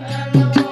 Hello.